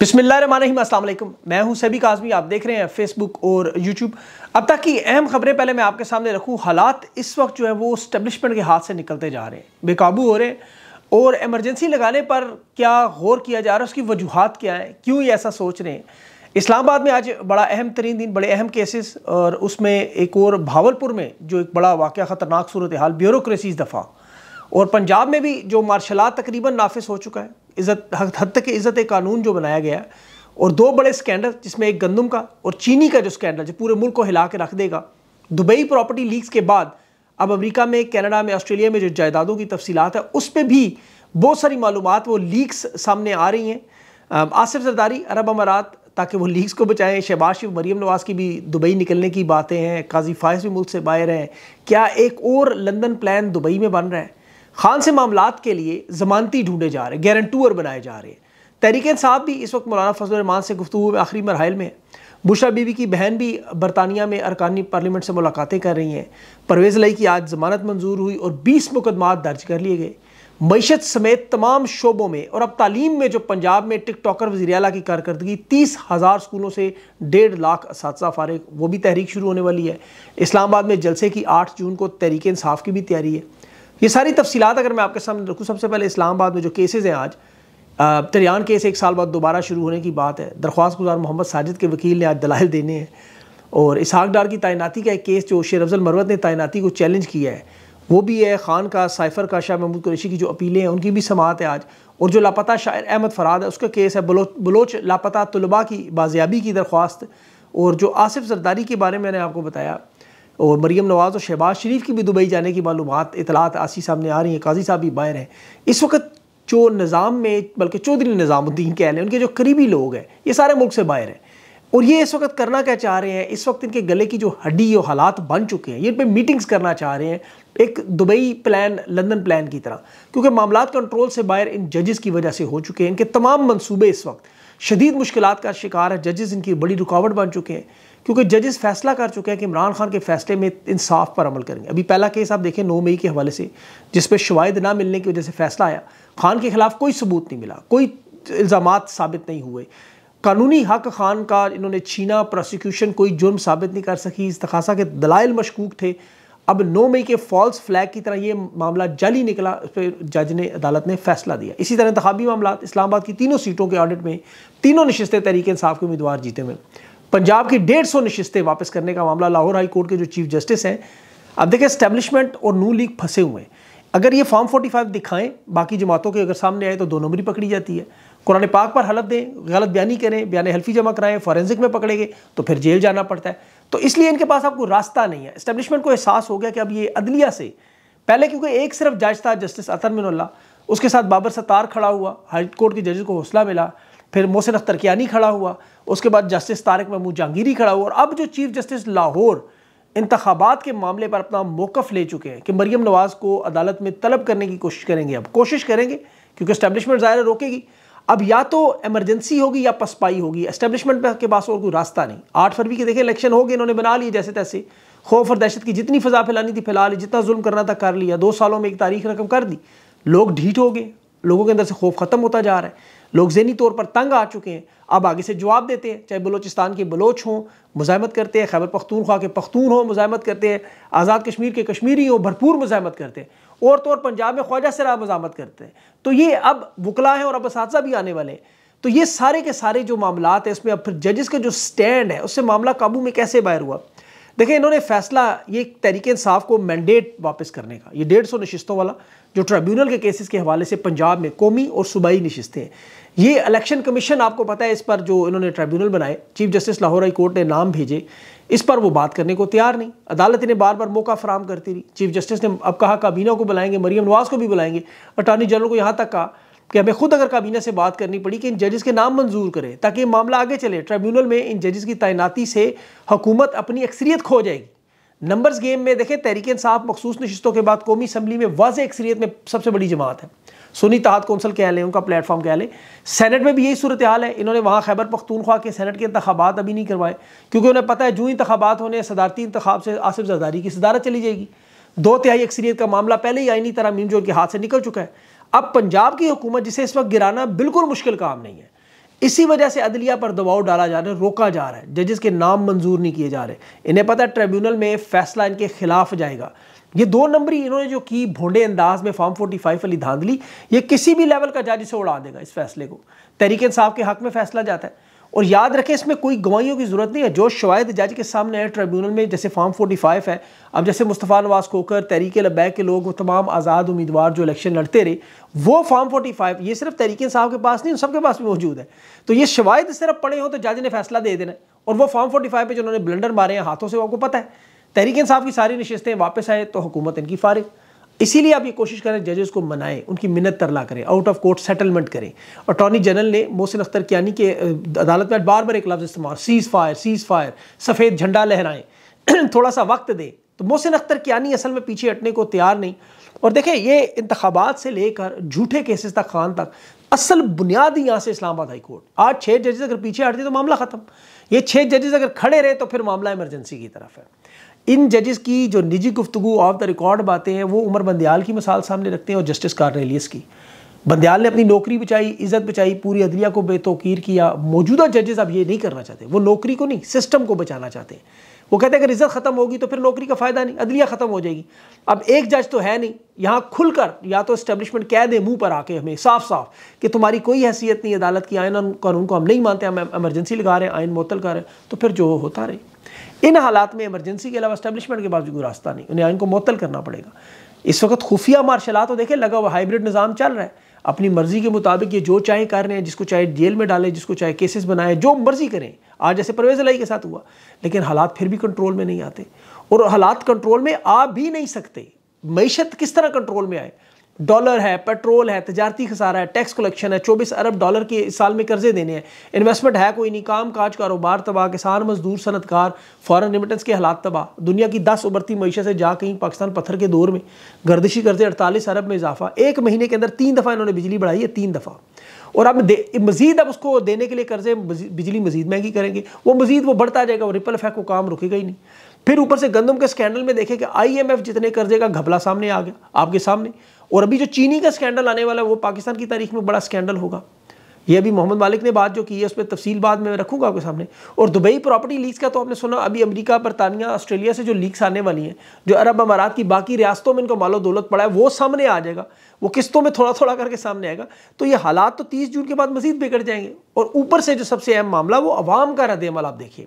بسم اللہ الرحمن الرحیم، السلام علیکم۔ میں ہوں سبی کاظمی آپ دیکھ رہے ہیں فیس بک اور یوٹیوب اب تک کی اہم خبریں پہلے میں آپ کے سامنے رکھوں۔ حالات اس وقت جو ہے وہ اسٹیبلشمنٹ کے ہاتھ سے نکلتے جا رہے ہیں۔ بے قابو ہو رہے ہیں۔ اور ایمرجنسی لگانے پر کیا غور کیا جا رہا ہے؟ اس کی وجوہات کیا ہیں؟ کیوں یہ ایسا سوچ رہے ہیں؟ اسلام آباد میں آج بڑا اہم ترین دن، بڑے اہم کیسز اور اس میں ایک اور بھاولپور میں جو ایک بڑا واقعہ خطرناک صورتحال بیوروکریسیز دفعہ اور پنجاب میں بھی جو مارشلات تقریباً نافذ ہو چکا ہے۔ عزت، حد تک عزت قانون جو بنایا گیا ہے اور دو بڑے سکینڈل جس میں ایک گندم کا اور چینی کا جو سکینڈل جو پورے ملک کو ہلا کے رکھ دے گا۔ دبئی پراپرٹی لیکس کے بعد اب امریکہ میں، کینیڈا میں، آسٹریلیا میں جو جائیدادوں کی تفصیلات ہے اس پہ بھی بہت ساری معلومات، وہ لیکس سامنے آ رہی ہیں۔ آصف زرداری عرب امارات، تاکہ وہ لیکس کو بچائیں۔ شہباز شریف، مریم نواز کی بھی دبئی نکلنے کی باتیں ہیں۔ قاضی فائز بھی ملک سے باہر ہیں۔ کیا ایک اور لندن پلان دبئی میں بن رہا ہے؟ خان سے معاملات کے لیے ضمانتی ڈھونڈے جا رہے ہیں گارنٹور بنائے جا رہے ہیں۔ تحریک انصاف بھی اس وقت مولانا فضل الرحمان سے گفتگو میں آخری مرحل میں ہے بشرا بی بی کی بہن بھی برطانیہ میں ارکانی پارلیمنٹ سے ملاقاتیں کر رہی ہیں۔ پرویز علیہ کی آج ضمانت منظور ہوئی اور بیس مقدمات درج کر لیے گئے۔ معیشت سمیت تمام شعبوں میں اور اب تعلیم میں جو پنجاب میں ٹک ٹاکر وزیر اعلیٰ کی کارکردگی تیس ہزار سکولوں سے ڈیڑھ لاکھ اساتذہ فارغ، وہ بھی تحریک شروع ہونے والی ہے۔ اسلام آباد میں جلسے کی آٹھ جون کو تحریک انصاف کی بھی تیاری ہے۔ یہ ساری تفصیلات اگر میں آپ کے سامنے رکھوں، سب سے پہلے اسلام آباد میں جو کیسز ہیں آج تریان کیس ایک سال بعد دوبارہ شروع ہونے کی بات ہے۔ درخواست گزار محمد ساجد کے وکیل نے آج دلائل دینے ہیں۔ اور اسحاق ڈار کی تعیناتی کا ایک کیس جو شیر افضل مروت نے تعیناتی کو چیلنج کیا ہے، وہ بھی ہے خان کا، سائفر کا، شاہ محمود قریشی کی جو اپیلیں ہیں، ان کی بھی سماعت ہے آج۔ اور جو لاپتہ شاعر احمد فراد ہے، اس کا کیس ہے بلوچ لاپتہ طلباء کی، بازیابی کی درخواست۔ اور جو آصف زرداری کے بارے میں نے آپ کو بتایا اور مریم نواز اور شہباز شریف کی بھی دبئی جانے کی معلومات، اطلاعات آسی سامنے آ رہی ہیں، قاضی صاحب بھی باہر ہیں۔ اس وقت جو نظام میں، بلکہ چودھری نظام الدین کہہ لیں ان کے جو قریبی لوگ ہیں، یہ سارے ملک سے باہر ہیں۔ اور یہ اس وقت کرنا کیا چاہ رہے ہیں؟ اس وقت ان کے گلے کی جو ہڈی اور حالات بن چکے ہیں، یہ ان پہ میٹنگز کرنا چاہ رہے ہیں، ایک دبئی پلان لندن پلان کی طرح۔ کیونکہ معاملات کنٹرول سے باہر ان ججز کی وجہ سے ہو چکے ہیں، ان کے تمام منصوبے اس وقت شدید مشکلات کا شکار ہے ججز ان کی بڑی رکاوٹ بن چکے ہیں۔ کیونکہ ججز فیصلہ کر چکے ہیں کہ عمران خان کے فیصلے میں انصاف پر عمل کریں گے۔ ابھی پہلا کیس آپ دیکھیں نو مئی کے حوالے سے، جس پہ شواہد نہ ملنے کی وجہ سے فیصلہ آیا، خان کے خلاف کوئی ثبوت نہیں ملا، کوئی الزامات ثابت نہیں ہوئے۔ قانونی حق خان کا انہوں نے چھینا پروسیکیوشن کوئی جرم ثابت نہیں کر سکی۔ استخاصہ کے دلائل مشکوک تھے۔ اب نو مئی کے فالس فلیگ کی طرح یہ معاملہ جعلی نکلا، اس پہ جج نے، عدالت نے فیصلہ دیا۔ اسی طرح انتخابی معاملات، اسلام آباد کی تینوں سیٹوں کے آڈٹ میں تینوں نشستیں تحریک انصاف کے امیدوار جیتے ہوئے۔ پنجاب کی ڈیڑھ سو نشستیں واپس کرنے کا معاملہ لاہور ہائی کورٹ کے جو چیف جسٹس ہیں، اب دیکھیں اسٹیبلشمنٹ اور نو لیگ پھنسے ہوئے ہیں۔ اگر یہ فارم فورٹی فائیو دکھائیں، باقی جماعتوں کے اگر سامنے آئے تو دو نمبری پکڑی جاتی ہے۔ قرآن پاک پر حلف دیں، غلط بیانی کریں بیان حلفی جمع کرائیں فورنزک میں پکڑے گے، تو پھر جیل جانا پڑتا ہے۔ تو اس لیے ان کے پاس اب کوئی راستہ نہیں ہے۔ اسٹیبلشمنٹ کو احساس ہو گیا کہ اب یہ عدلیہ سے، پہلے کیونکہ ایک صرف جج تھا جسٹس اطر من اللہ، اس کے ساتھ بابر ستار کھڑا ہوا، ہائی کورٹ کے ججز کو حوصلہ ملا۔ پھر محسن اختر کیانی کھڑا ہوا، اس کے بعد جسٹس طارق محمود جہانگیری کھڑا ہوا، اور اب جو چیف جسٹس لاہور انتخابات کے معاملے پر اپنا موقف لے چکے ہیں کہ مریم نواز کو عدالت میں طلب کرنے کی کوشش کریں گے۔ اب کوشش کریں گے، کیونکہ اسٹیبلشمنٹ ظاہر روکے گی۔ اب یا تو ایمرجنسی ہوگی یا پسپائی ہوگی۔ اسٹیبلشمنٹ کے پاس اور کوئی راستہ نہیں۔ آٹھ فروری کے دیکھیں الیکشن ہو گئے، انہوں نے بنا لی جیسے تیسے۔ خوف اور دہشت کی جتنی فضا پھیلانی تھی پھیلا لی جتنا ظلم کرنا تھا، کر لیا۔ دو سالوں میں ایک تاریخ رقم کر دی۔ لوگ ڈھیٹ ہو گئے۔ لوگوں کے اندر سے خوف ختم ہوتا جا رہا ہے۔ لوگ ذہنی طور پر تنگ آ چکے ہیں۔ اب آگے سے جواب دیتے ہیں۔ چاہے بلوچستان کے بلوچ ہوں، مزاحمت کرتے ہیں۔ خیبر پختونخوا کے پختون ہوں، مزاحمت کرتے ہیں۔ آزاد کشمیر کے کشمیری ہوں، بھرپور مزاحمت کرتے ہیں۔ اور طور پنجاب میں خواجہ سرا مزاحمت کرتے ہیں۔ تو یہ اب وکلا ہیں اور اب اساتذہ بھی آنے والے ہیں۔ تو یہ سارے کے سارے جو معاملات ہیں، اس میں اب پھر ججز کا جو سٹینڈ ہے اس سے معاملہ قابو میں کیسے باہر ہوا؟ دیکھیں، انہوں نے فیصلہ یہ تحریک انصاف کو مینڈیٹ واپس کرنے کا۔ یہ ڈیڑھ سو نشستوں والا، جو ٹریبیونل کے کیسز کے حوالے سے پنجاب میں قومی اور صوبائی نشستیں ہیں۔ یہ الیکشن کمیشن آپ کو پتہ ہے، اس پر جو انہوں نے ٹریبیونل بنائے chief justice Lahore high court نے نام بھیجے۔ اس پر وہ بات کرنے کو تیار نہیں۔ عدالت انہیں بار بار موقع فراہم کرتی رہی۔ چیف جسٹس نے اب کہا، کابینہ کو بلائیں گے، مریم نواز کو بھی بلائیں گے۔ اٹارنی جنرل کو یہاں تک کہا۔ کہ ہمیں خود اگر کابینہ سے بات کرنی پڑی کہ ان ججز کے نام منظور کرے تاکہ یہ معاملہ آگے چلے۔ ٹریبیونل میں ان ججز کی تعیناتی سے حکومت اپنی اکثریت کھو جائے گی۔ نمبرز گیم میں دیکھیں، تحریک انصاف مخصوص نشستوں کے بعد قومی اسمبلی میں واضح اکثریت میں سب سے بڑی جماعت ہے۔ سنی تحت کونسل کہہ لیں، ان کا پلیٹ فارم کہہ لیں۔ سینٹ میں بھی یہی صورتحال ہے۔ انہوں نے وہاں خیبر پختونخوا کے سینٹ کے انتخابات ابھی نہیں کروائے، کیونکہ انہیں پتہ ہے جو انتخابات ہونے صدارتی انتخاب سے آصف زرداری کی صدارت چلی جائے گی۔ دو تہائی اکثریت کا معاملہ پہلے ہی آئینی طرح میم جو کے ہاتھ سے نکل چکا ہے۔ اب پنجاب کی حکومت جسے اس وقت گرانا بالکل مشکل کام نہیں ہے، اسی وجہ سے عدلیہ پر دباؤ ڈالا جا رہا ہے، روکا جا رہا ہے، ججز کے نام منظور نہیں کیے جا رہے۔ انہیں پتہ ہے ٹریبیونل میں فیصلہ ان کے خلاف جائے گا۔ یہ دو نمبری انہوں نے جو کی بھونڈے انداز میں فارم فورٹی فائیو علی دھاندلی، یہ کسی بھی لیول کا جج اسے اڑا دے گا اس فیصلے کو۔ تحریک انصاف کے حق میں فیصلہ جاتا ہے۔ اور یاد رکھیں، اس میں کوئی گوائیوں کی ضرورت نہیں ہے۔ جو شواہد جج کے سامنے ہے ٹریبیونل میں، جیسے فارم فورٹی فائیو ہے۔ اب جیسے مصطفیٰ نواز کوکر تحریک لبیک کے لوگ، وہ تمام آزاد امیدوار جو الیکشن لڑتے رہے، وہ فارم فورٹی فائیو، یہ صرف تحریک صاحب کے پاس نہیں، ان سب کے پاس بھی موجود ہے۔ تو یہ شواہد صرف پڑے ہوں تو جج نے فیصلہ دے دینا۔ اور وہ فارم فورٹی فائیو پہ جو انہوں نے بلنڈر مارے ہیں، ہاتھوں سے وہ کو پتہ ہے۔ تحریک انصاف کی ساری نشستیں واپس آئے تو حکومت ان کی فارغ۔ اسی لیے آپ یہ کوشش کریں ججز کو منائیں، ان کی منت ترلا کریں آؤٹ آف کورٹ سیٹلمنٹ کریں۔ اٹارنی جنرل نے محسن اختر کیانی کے عدالت میں بار بار ایک لفظ استعمال سیز فائر سیز فائر سفید جھنڈا لہرائیں۔ تھوڑا سا وقت دیں۔ تو محسن اختر کیانی اصل میں پیچھے ہٹنے کو تیار نہیں۔ اور دیکھیں، یہ انتخابات سے لے کر جھوٹے کیسز تک، خان تک، اصل بنیادی یہاں سے اسلام آباد ہائی کورٹ آج چھ ججز اگر پیچھے ہٹتے تو معاملہ ختم۔ یہ چھ ججز اگر کھڑے رہے تو پھر معاملہ ایمرجنسی کی طرف ہے۔ ان ججز کی جو نجی گفتگو آف دا ریکارڈ باتیں ہیں، وہ عمر بندیال کی مثال سامنے رکھتے ہیں اور جسٹس کارنیلیس کی۔ بندیال نے اپنی نوکری بچائی، عزت بچائی، پوری عدلیہ کو بے توقیر کیا۔ موجودہ ججز اب یہ نہیں کرنا چاہتے، وہ نوکری کو نہیں سسٹم کو بچانا چاہتے ہیں۔ وہ کہتے ہیں اگر عزت ختم ہوگی تو پھر نوکری کا فائدہ نہیں، عدلیہ ختم ہو جائے گی۔ اب ایک جج تو ہے نہیں، یہاں کھل کر یا تو اسٹیبلشمنٹ کہہ دے منہ پر آ کے ہمیں صاف صاف کہ تمہاری کوئی حیثیت نہیں، عدالت کی آئین قانون کو ہم نہیں مانتے، ہم ایمرجنسی لگا رہے ہیں، آئین معطل کر رہے ہیں، تو پھر جو ہوتا رہے۔ ان حالات میں ایمرجنسی کے علاوہ اسٹیبلشمنٹ کے بعد بھی کوئی راستہ نہیں، انہیں آئین کو معطل کرنا پڑے گا۔ اس وقت خفیہ مارشلات تو دیکھیں، لگا ہوا ہائیبرڈ نظام چل رہا ہے۔ اپنی مرضی کے مطابق یہ جو چاہے کر رہے ہیں، جس کو چاہے جیل میں ڈالیں، جس کو چاہے کیسز بنائیں، جو مرضی کریں۔ آج جیسے پرویز علائی کے ساتھ ہوا، لیکن حالات پھر بھی کنٹرول میں نہیں آتے۔ اور حالات کنٹرول میں آ بھی نہیں سکتے۔ معیشت کس طرح کنٹرول میں آئے؟ ڈالر ہے، پیٹرول ہے، تجارتی خسارہ ہے، ٹیکس کلیکشن ہے، چوبیس ارب ڈالر کے سال میں قرضے دینے ہیں۔ انویسٹمنٹ ہے کوئی نہیں، کام کاج، کاروبار، تباہ، کسان، مزدور صنعت کار فارن ریمیٹنس کے حالات تباہ۔ دنیا کی دس ابھرتی معیشت سے جا کہیں پاکستان پتھر کے دور میں۔ گردشی قرضے اڑتالیس ارب میں اضافہ۔ ایک مہینے کے اندر تین دفعہ انہوں نے بجلی بڑھائی ہے، تین دفعہ۔ اور اب مزید اب اس کو دینے کے لیے قرضے بجلی مزید مہنگی کریں گے۔ وہ مزید وہ بڑھتا جائے گا، وہ ریپل افیکٹ کو کام رکے گا ہی نہیں۔ پھر اوپر سے گندم کے سکینڈل میں دیکھیں کہ آئی ایم ایف جتنے قرضے کا گھپلا سامنے آ گیا، آپ کے سامنے۔ اور ابھی جو چینی کا سکینڈل آنے والا ہے، وہ پاکستان کی تاریخ میں بڑا سکینڈل ہوگا۔ یہ ابھی محمد مالک نے بات جو کی ہے، اس پہ تفصیل بعد میں رکھوں گا آپ کے سامنے۔ اور دبئی پراپرٹی لیکس کا تو آپ نے سنا، ابھی امریکہ، برطانیہ، آسٹریلیا سے جو لیکس آنے والی ہیں، جو عرب امارات کی باقی ریاستوں میں ان کو مال و دولت پڑا ہے، وہ سامنے آ جائے گا۔ وہ قسطوں میں تھوڑا تھوڑا کر کے سامنے آئے گا۔ تو یہ حالات تو تیس جون کے بعد مزید بگڑ جائیں گے۔ اور اوپر سے جو سب سے اہم معاملہ، وہ عوام کا رد عمل، آپ دیکھیے۔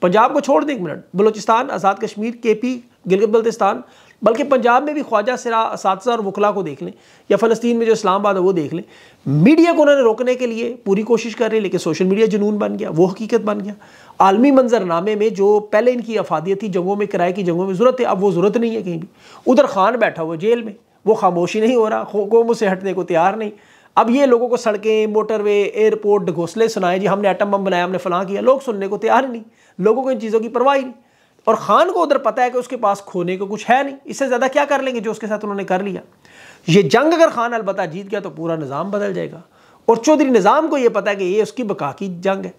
پنجاب کو چھوڑ دیں ایک منٹ۔ بلوچستان، آزاد کشمیر، کے پی، گلگت بلتستان بلکہ پنجاب میں بھی خواجہ سرا اساتذہ اور وکلا کو دیکھ لیں یا فلسطین میں جو اسلام آباد ہے وہ دیکھ لیں۔ میڈیا کو انہوں نے روکنے کے لیے پوری کوشش کر رہے لیکن سوشل میڈیا جنون بن گیا، وہ حقیقت بن گیا۔ عالمی منظر نامے میں جو پہلے ان کی افادیت تھی، جنگوں میں کرائے کی جنگوں میں ضرورت ہے اب وہ ضرورت نہیں ہے کہیں بھی۔ ادھر خان بیٹھا ہوا جیل میں، وہ خاموشی نہیں ہو رہا قوم سے ہٹنے کو تیار نہیں۔ اب یہ لوگوں کو سڑکیں، موٹر وے، ایئرپورٹ گھوسلے سنائے جی ہم نے ایٹم بم بنایا، ہم نے فلاں کیا، لوگ سننے کو تیار نہیں۔ لوگوں کو ان چیزوں کی پرواہ نہیں۔ اور خان کو ادھر پتہ ہے کہ اس کے پاس کھونے کو کچھ ہے نہیں۔ اس سے زیادہ کیا کر لیں گے جو اس کے ساتھ انہوں نے کر لیا؟ یہ جنگ اگر خان البتہ جیت گیا تو پورا نظام بدل جائے گا۔ اور چودھری نظام کو یہ پتہ ہے کہ یہ اس کی بقا کی جنگ ہے۔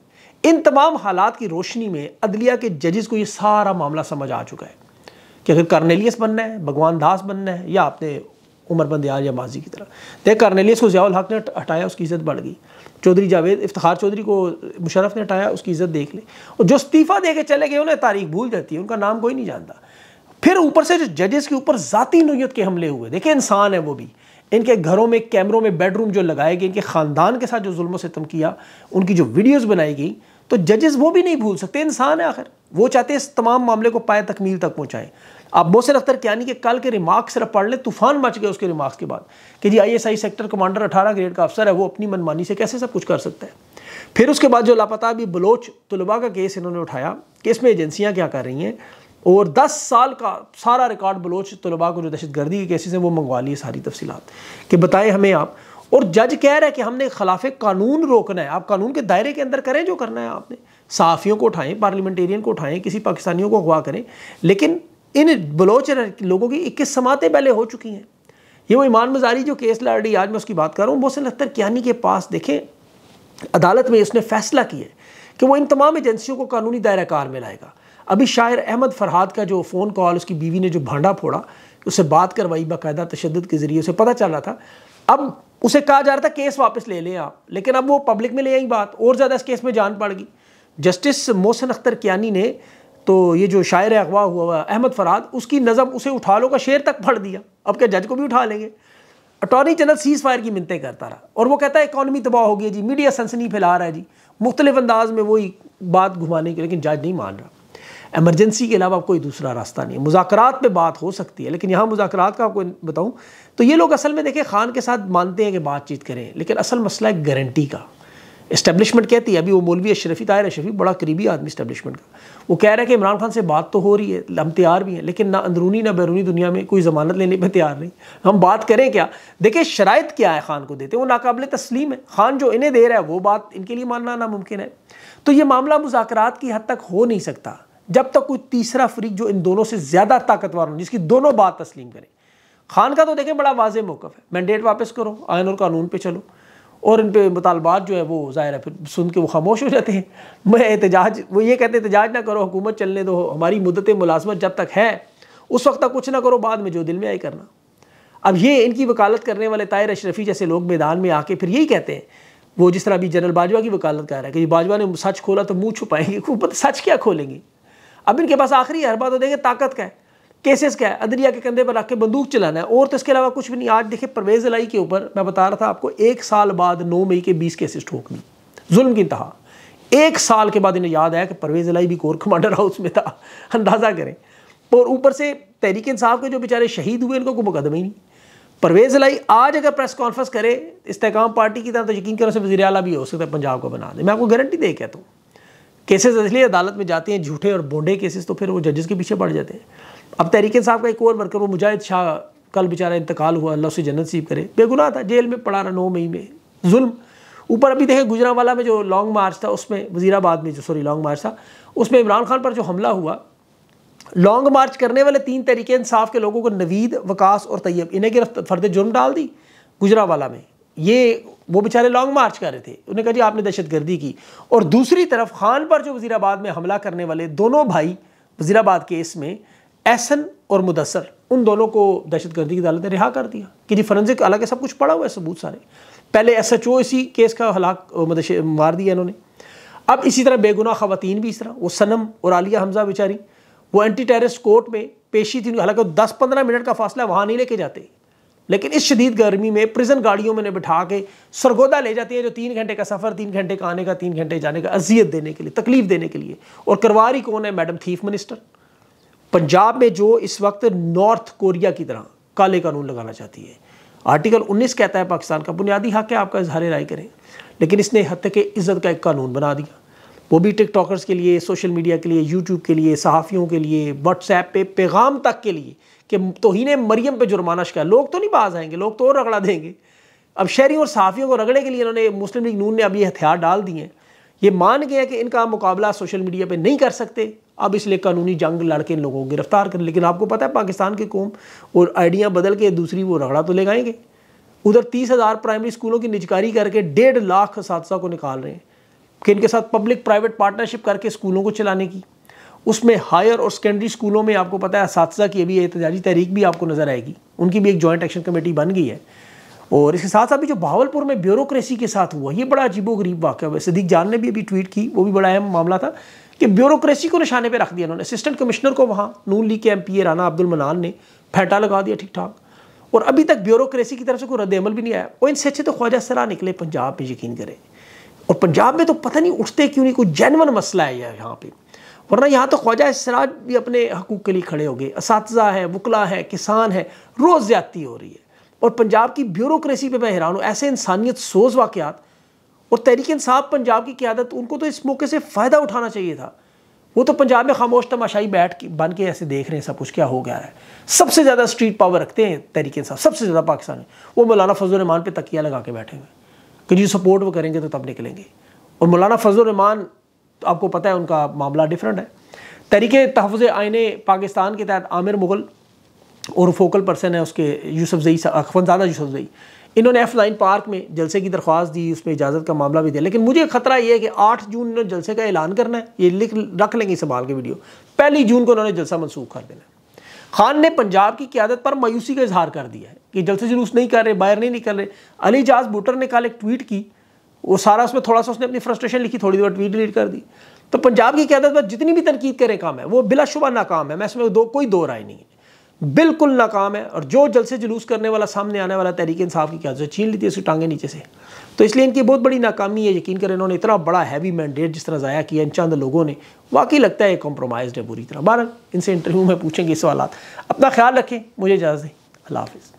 ان تمام حالات کی روشنی میں عدلیہ کے ججز کو یہ سارا معاملہ سمجھ آ چکا ہے کہ اگر کرنیلیس بننا ہے، بھگوان داس بننا ہے یا آپ نے عمر بندیال یا ماضی کی طرح۔ دیکھ کرنیلیس کو ضیاء الحق نے ہٹایا، اس کی عزت بڑھ گئی۔ چودھری جاوید، افتخار چودھری کو مشرف نے ہٹایا، اس کی عزت دیکھ لیں اور جو استعفیٰ دے کے چلے گئے، انہیں تاریخ بھول جاتی ہے، ان کا نام کوئی نہیں جانتا۔ پھر اوپر سے جو ججز کے اوپر ذاتی نوعیت کے حملے ہوئے، دیکھیں، انسان ہے وہ بھی۔ ان کے گھروں میں، کیمروں میں بیڈ روم جو لگائے گئے، ان کے خاندان کے ساتھ جو ظلم و ستم کیا، ان کی جو ویڈیوز بنائی گئی تو ججز وہ بھی نہیں بھول سکتے، انسان ہے آخر۔ وہ چاہتے ہیں اس تمام معاملے کو پائے تکمیل تک پہنچائیں۔ آپ محسن اختر کیانی کہ کل کے ریمارکس صرف پڑھ لیں، طوفان مچ گئے اس کے ریمارکس کے بعد کہ جی I S I sector commander اٹھارہ گریڈ کا افسر ہے، وہ اپنی منمانی سے کیسے سب کچھ کر سکتا ہے؟ پھر اس کے بعد جو لاپتہ بھی بلوچ طلباء کا کیس انہوں نے اٹھایا کہ اس میں ایجنسیاں کیا کر رہی ہیں اور دس سال کا سارا ریکارڈ بلوچ طلباء کو جو دہشت گردی کے کیسز ہیں وہ منگوا لیے ساری تفصیلات کہ بتائیں ہمیں آپ اور جج کہہ رہا ہے کہ ہم نے خلاف قانون روکنا ہے، آپ قانون کے دائرے کے اندر کریں جو کرنا ہے آپ نے۔ صحافیوں کو اٹھائیں پارلیمنٹیرین کو اٹھائیں، کسی پاکستانیوں کو اغوا کریں، لیکن ان بلوچ لوگوں کی اکیس سماعتیں پہلے ہو چکی ہیں۔ یہ وہ ایمان مزاری جو کیس لڑ رہی آج میں اس کی بات کر رہا ہوں، محسن اختر کیانی کے پاس دیکھیں، عدالت میں اس نے فیصلہ کیا ہے کہ وہ ان تمام ایجنسیوں کو قانونی دائرہ کار میں لائے گا۔ ابھی شاعر احمد فرحاد کا جو فون کال، اس کی بیوی نے جو بھانڈا پھوڑا، اس سے بات کروائی، باقاعدہ تشدد کے ذریعے اسے پتہ چل رہا تھا۔ اب اسے کہا جا رہا تھا کیس واپس لے لیں آپ، لیکن اب وہ پبلک میں لے آئی بات، اور زیادہ اس کیس میں جان پڑ گئی۔ جسٹس محسن اختر کیانی نے تو یہ جو شاعر اغوا ہوا احمد فراد اس کی نظم اسے اٹھا لو کا شعر تک پڑھ دیا۔ اب کیا جج کو بھی اٹھا لیں گے؟ اٹارنی جنرل سیز فائر کی منتیں کرتا رہا۔ اور وہ کہتا ہے اکانومی تباہ ہو گئی جی میڈیا سنسنی پھیلا رہا ہے جی۔ مختلف انداز میں وہی بات گھمانے کی لیکن جج نہیں مان رہا۔ ایمرجنسی کے علاوہ کوئی دوسرا راستہ نہیں ہے۔ مذاکرات پہ بات ہو سکتی ہے، لیکن یہاں مذاکرات کا آپ کو بتاؤں تو یہ لوگ اصل میں دیکھیں، خان کے ساتھ مانتے ہیں کہ بات چیت کریں، لیکن اصل مسئلہ ہے گارنٹی کا۔ اسٹیبلشمنٹ کہتی ہے، ابھی وہ مولوی اشرفی طاہر اشرفی بڑا قریبی آدمی اسٹیبلشمنٹ کا۔ وہ کہہ رہا ہے کہ عمران خان سے بات تو ہو رہی ہے، ہم تیار بھی ہیں، لیکن نہ اندرونی نہ بیرونی دنیا میں کوئی ضمانت لینے پہ تیار نہیں۔ ہم بات کریں کیا؟ دیکھیں شرائط کیا ہے خان کو دیتے ہیں وہ ناقابل تسلیم ہے۔ خان جو انہیں دے رہا ہے، وہ بات ان کے لیے ماننا ناممکن ہے۔ تو یہ معاملہ مذاکرات کی حد تک ہو نہیں سکتا۔ جب تک کوئی تیسرا فریق جو ان دونوں سے زیادہ طاقتور ہوں جس کی دونوں بات تسلیم کریں خان کا تو دیکھیں بڑا واضح موقف ہے۔ مینڈیٹ واپس کرو، آئین اور قانون پہ چلو۔ اور ان پہ مطالبات جو ہے وہ ظاہر ہے، پھر سن کے وہ خاموش ہو جاتے ہیں۔ میں احتجاج، وہ یہ کہتے ہیں، احتجاج نہ کرو، حکومت چلنے دو، ہماری مدت ملازمت جب تک ہے، اس وقت تک کچھ نہ کرو، بعد میں جو دل میں آئی کرنا۔ اب یہ ان کی وکالت کرنے والے طاہر اشرفی جیسے لوگ میدان میں آ کے پھر یہی کہتے ہیں۔ وہ جس طرح بھی جنرل باجوہ کی وکالت کر رہا ہے کہ جی باجوہ نے سچ کھولا تو منہ چھپائیں گے سچ کیا کھولیں گے اب ان کے پاس آخری ہر بات تو دیکھیں طاقت کا ہے۔ کیسز کیا ہے عدلیہ کے کندھے پر رکھ کے بندوق چلانا ہے۔ اور تو اس کے علاوہ کچھ بھی نہیں۔ آج دیکھیں پرویز الائی کے اوپر میں بتا رہا تھا آپ کو، ایک سال بعد نو مئی کے بیس کیسز ٹھوک دی۔ ظلم کی انتہا۔ ایک سال کے بعد انہیں یاد آیا کہ پرویز الائی بھی کور کمانڈر ہاؤس میں تھا۔ اندازہ کریں۔ اور اوپر سے تحریک انصاف کے جو بیچارے شہید ہوئے، ان کو کوئی مقدمہ ہی نہیں۔ پرویز الائی آج اگر پریس کانفرنس کرے، استحکام پارٹی کی طرح تو یقین کرو سے وزیر اعلیٰ بھی ہو سکتا ہے، پنجاب کو بنا دے۔ میں آپ کو گارنٹی دے کہتا ہوں۔ کیسز اس لیے عدالت میں جاتے ہیں، جھوٹے اور بونڈے کیسز تو پھر وہ ججز کے پیچھے پڑ جاتے ہیں۔ اب تحریک صاحب کا ایک اور ورکر وہ مجاہد شاہ کل بیچارہ انتقال ہوا، اللہ سے جنت سیب کرے۔ بے گناہ تھا، جیل میں پڑا رہا، نو مئی میں۔ ظلم۔ اوپر ابھی دیکھیں گجرا والا میں جو لانگ مارچ تھا، اس میں وزیر آباد میں جو، سوری، لانگ مارچ تھا، اس میں عمران خان پر جو حملہ ہوا، لانگ مارچ کرنے والے تین طریقے انصاف کے لوگوں کو نوید، وکاس اور طیب، انہیں گرفت فرد جرم ڈال دی گجرا والا میں۔ یہ وہ بیچارے لانگ مارچ کر رہے تھے۔ انہوں نے کہا جی آپ نے دہشت گردی کی۔ اور دوسری طرف خان پر جو وزیر آباد میں حملہ کرنے والے دونوں بھائی، وزیر آباد کیس میں ایسن اور مدثر، ان دونوں کو دہشت گردی کی عدالت نے رہا کر دیا۔ کہ جی فرنزک حالانکہ سب کچھ پڑا ہوا ہے ثبوت سارے۔ پہلے ایس ایچ او اسی کیس کا ہلاک مار دیا انہوں نے۔ اب اسی طرح بے گناہ خواتین بھی اس طرح، وہ سنم اور عالیہ حمزہ بیچاری۔ وہ اینٹی ٹیرسٹ کورٹ میں پیشی تھی حالانکہ دس پندرہ منٹ کا فاصلہ وہاں نہیں لے کے جاتے۔ لیکن اس شدید گرمی میں پریزن گاڑیوں میں نے بٹھا کے سرگودا لے جاتی ہیں، جو تین گھنٹے کا سفر، تین گھنٹے کا آنے کا، تین گھنٹے جانے کا اذیت دینے کے لیے، تکلیف دینے کے لیے۔ اور کرواری کون ہے؟ Madam تھیف minister. پنجاب میں جو اس وقت نارتھ کوریا کی طرح کالے قانون لگانا چاہتی ہے۔ آرٹیکل انیس کہتا ہے پاکستان کا بنیادی حق ہے، آپ کا اظہار رائے کریں۔ لیکن اس نے حد تک عزت کا ایک قانون بنا دیا۔ وہ بھی ٹک ٹاکرز کے لیے، سوشل میڈیا کے لیے، یوٹیوب کے لیے، صحافیوں کے لیے، واٹس ایپ پہ پیغام تک کے لیے کہ توہین مریم پہ جرمانہ شکا لوگ تو نہیں باز آئیں گے، لوگ تو اور رگڑا دیں گے۔ اب شہریوں اور صحافیوں کو رگڑے کے لیے انہوں نے مسلم لیگ نون نے اب یہ ہتھیار ڈال دیے ہیں۔ یہ مان گیا کہ ان کا مقابلہ سوشل میڈیا پہ نہیں کر سکتے۔ اب اس لیے قانونی جنگ لڑ کے ان لوگوں کو گرفتار کریں لیکن آپ کو پتہ ہے پاکستان کی قوم اور آئیڈیاں بدل کے دوسری وہ رگڑا تو لے گائیں گے۔ ادھر تیس ہزار پرائمری اسکولوں کی نجکاری کر کے ڈیڑھ لاکھ اساتذہ کو نکال رہے ہیں کہ ان کے ساتھ پبلک پرائیویٹ پارٹنرشپ کر کے اسکولوں کو چلانے کی۔ اس میں ہائر اور سیکنڈری اسکولوں میں آپ کو پتہ ہے اساتذہ کی ابھی احتجاجی تحریک بھی آپ کو نظر آئے گی۔ ان کی بھی ایک جوائنٹ ایکشن کمیٹی بن گئی ہے۔ اور اس کے ساتھ ساتھ بھی جو بھاولپور میں بیوروکریسی کے ساتھ ہوا، یہ بڑا عجیب و غریب واقعہ ہوا صدیق جان نے بھی ابھی ٹویٹ کی، وہ بھی بڑا اہم معاملہ تھا۔ کہ بیوروکریسی کو نشانے پہ رکھ دیا انہوں نے۔ اسسٹنٹ کمشنر کو وہاں نون لیگ کے M P A Rana Abdul Mannan نے پھیٹا لگا دیا ٹھیک ٹھاک۔ اور ابھی تک بیوروکریسی کی طرف سے کوئی رد عمل بھی نہیں آیا۔ وہ ان سے اچھے تو خواجہ سرا نکلے پنجاب میں یقین کرے۔ اور پنجاب میں تو پتہ نہیں اٹھتے کیوں نہیں، کوئی جینون مسئلہ ہے یہاں پہ۔ ورنہ یہاں تو خواجہ سراج بھی اپنے حقوق کے لیے کھڑے ہو گئے۔ اساتذہ ہے وکلا ہے کسان ہے روز زیادتی ہو رہی ہے۔ اور پنجاب کی بیوروکریسی پہ میں حیران ہوں۔ ایسے انسانیت سوز واقعات اور تحریک انصاف پنجاب کی قیادت، ان کو تو اس موقع سے فائدہ اٹھانا چاہیے تھا۔ وہ تو پنجاب میں خاموش تماشائی بیٹھ بن کے ایسے دیکھ رہے ہیں، سب کچھ کیا ہو گیا ہے۔ سب سے زیادہ اسٹریٹ پاور رکھتے ہیں تحریک انصاف، سب سے زیادہ پاکستان میں۔ وہ مولانا فضل الرحمان پہ تکیہ لگا کے بیٹھے ہوئے کہ جی سپورٹ وہ کریں گے تو تب نکلیں گے۔ اور مولانا فضل الرحمان، آپ کو پتہ ہے ان کا معاملہ ڈفرینٹ ہے۔ تحریک تحفظ آئین پاکستان کے تحت عامر مغل اور فوکل پرسن ہے اس کے یوسف زئی زادہ یوسف زئی۔ انہوں نے ایف لائن پارک میں جلسے کی درخواست دی، اس میں اجازت کا معاملہ بھی دیا۔ لیکن مجھے خطرہ یہ ہے کہ آٹھ جون انہوں نے جلسے کا اعلان کرنا ہے، یہ لکھ، رکھ لیں گے سنبھال کے ویڈیو۔ پہلی جون کو انہوں نے جلسہ منسوخ کر دینا خان نے پنجاب کی قیادت پر مایوسی کا اظہار کر دیا ہے کہ جلسے جلوس نہیں کر رہے، باہر نہیں نکل رہے۔ علی جاز بوٹر نے کل ایک ٹویٹ کی، وہ سارا اس میں تھوڑا سا اس نے اپنی فرسٹریشن لکھی، تھوڑی دیر ٹویٹ ڈیلیٹ کر دی۔ تو پنجاب کی قیادت پر جتنی بھی تنقید کریں کام ہے، وہ بلا شبہ ناکام ہے۔ میں اس میں دو، کوئی دو رائے نہیں ہے۔ بالکل ناکام ہے اور جو جلسے جلوس کرنے والا سامنے آنے والا تحریک انصاف کی قیادت چھین لی تھی اس کی ٹانگیں نیچے سے۔ تو اس لیے ان کی بہت بڑی ناکامی ہے، یقین کریں انہوں نے اتنا بڑا ہیوی مینڈیٹ جس طرح ضائع کیا ان چند لوگوں نے، واقعی لگتا ہے یہ کمپرومائزڈ ہے بری طرح۔ بہرحال ان سے انٹرویو میں پوچھیں گے سوالات۔ اپنا خیال رکھیں، مجھے اجازت دیں اللہ حافظ۔